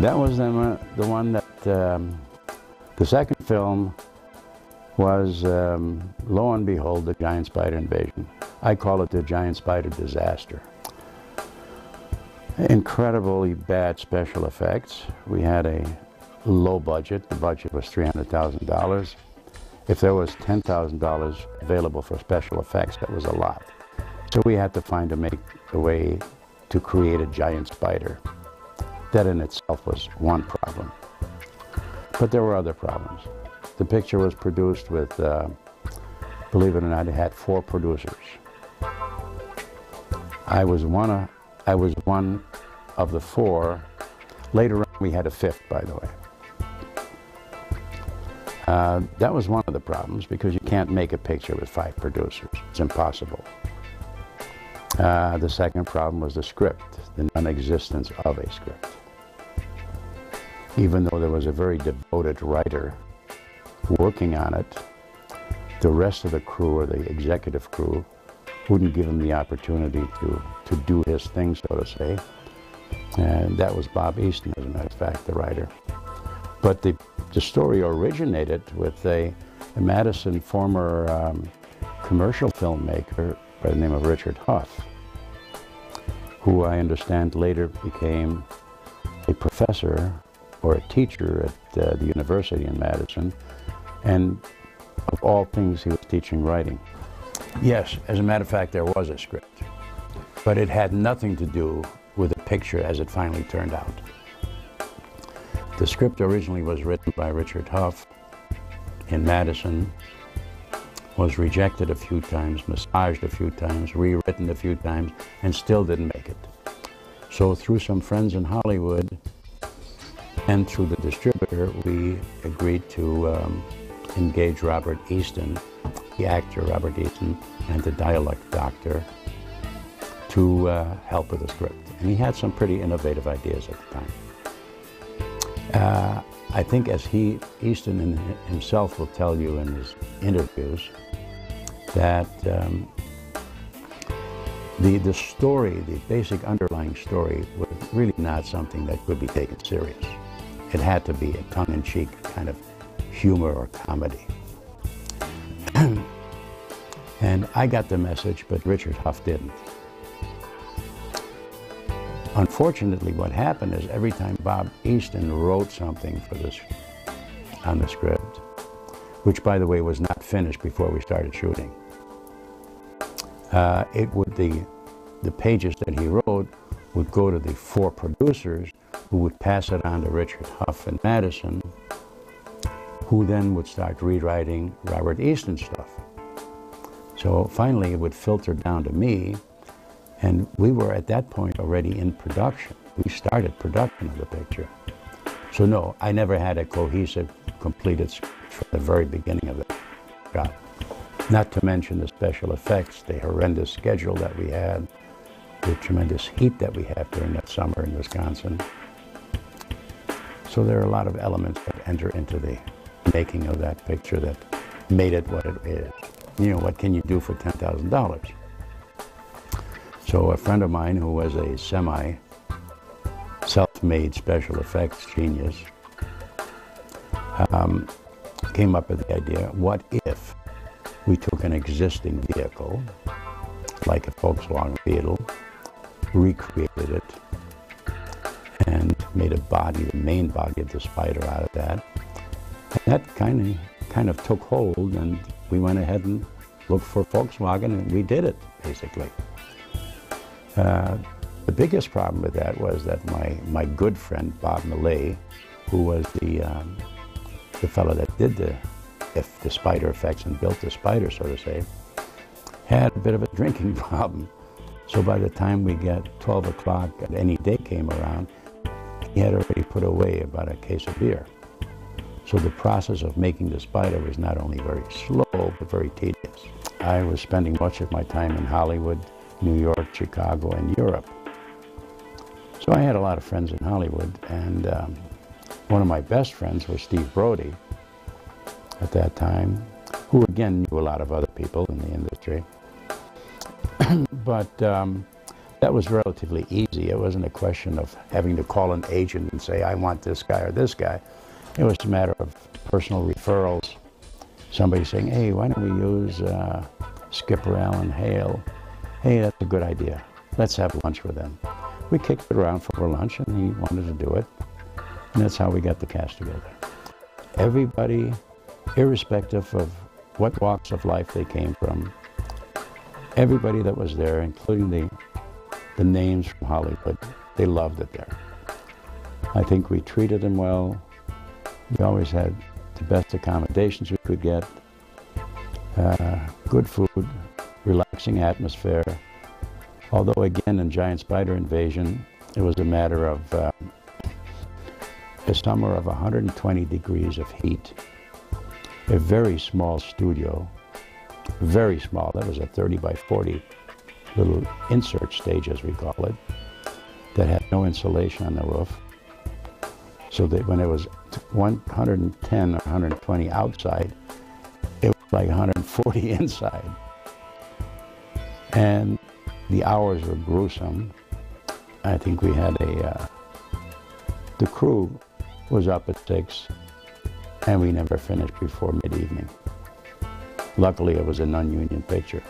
That was the, the one that, um, the second film was, um, lo and behold, the giant spider invasion. I call it the giant spider disaster. Incredibly bad special effects. We had a low budget. The budget was $300,000. If there was $10,000 available for special effects, that was a lot. So we had to find a, make, a way to create a giant spider. That in itself was one problem. But there were other problems. The picture was produced with, uh, believe it or not, it had four producers. I was one of, I was one of the four. Later on, we had a fifth, by the way. Uh, that was one of the problems because you can't make a picture with five producers. It's impossible. Uh, the second problem was the script, the non-existence of a script. Even though there was a very devoted writer working on it, the rest of the crew or the executive crew wouldn't give him the opportunity to, to do his thing, so to say. And that was Bob Easton, as a matter of fact, the writer. But the, the story originated with a, a Madison former um, commercial filmmaker by the name of Richard Huff, who I understand later became a professor or a teacher at uh, the university in Madison. And of all things, he was teaching writing. Yes, as a matter of fact, there was a script, but it had nothing to do with the picture as it finally turned out. The script originally was written by Richard Huff in Madison, was rejected a few times, massaged a few times, rewritten a few times, and still didn't make it. So through some friends in Hollywood and through the distributor, we agreed to um, engage Robert Easton, the actor Robert Easton, and the dialect doctor to uh, help with the script. And he had some pretty innovative ideas at the time. Uh, I think as he, Easton himself will tell you in his interviews, that um, the, the story, the basic underlying story, was really not something that could be taken serious. It had to be a tongue-in-cheek kind of humor or comedy. and I got the message, but Richard Huff didn't. Unfortunately, what happened is every time Bob Easton wrote something for this on the script, which by the way was not finished before we started shooting, uh, it would the the pages that he wrote would go to the four producers who would pass it on to Richard Huff and Madison, who then would start rewriting Robert Easton stuff. So finally it would filter down to me, and we were at that point already in production. We started production of the picture. So no, I never had a cohesive, completed from the very beginning of job. Not to mention the special effects, the horrendous schedule that we had, the tremendous heat that we had during that summer in Wisconsin. So there are a lot of elements that enter into the making of that picture that made it what it is. You know, what can you do for $10,000? So a friend of mine who was a semi self-made special effects genius um, came up with the idea, what if we took an existing vehicle, like a Volkswagen Beetle, recreated it, and made a body, the main body of the spider out of that. And that kind of kind of took hold, and we went ahead and looked for Volkswagen, and we did it, basically. Uh, the biggest problem with that was that my, my good friend, Bob Millay, who was the, um, the fellow that did the, if the spider effects and built the spider, so to say, had a bit of a drinking problem. So by the time we got 12 o'clock any day came around, he had already put away about a case of beer. So the process of making the spider was not only very slow, but very tedious. I was spending much of my time in Hollywood, New York, Chicago, and Europe. So I had a lot of friends in Hollywood, and um, one of my best friends was Steve Brodie at that time, who again knew a lot of other people in the industry. but um, That was relatively easy. It wasn't a question of having to call an agent and say, I want this guy or this guy. It was a matter of personal referrals. Somebody saying, hey, why don't we use uh, Skipper Alan Hale? Hey, that's a good idea. Let's have lunch with him. We kicked it around for lunch and he wanted to do it. And that's how we got the cast together. Everybody, irrespective of what walks of life they came from, everybody that was there, including the, the names from Hollywood, they loved it there. I think we treated them well. We always had the best accommodations we could get, uh, good food, relaxing atmosphere. Although again in Giant Spider Invasion, it was a matter of uh, a summer of 120 degrees of heat, a very small studio, very small, that was a 30 by 40 little insert stage as we call it, that had no insulation on the roof. So that when it was 110 or 120 outside, it was like 140 inside. And the hours were gruesome. I think we had a, uh, the crew was up at 6 and we never finished before mid-evening. Luckily, it was a non-union picture.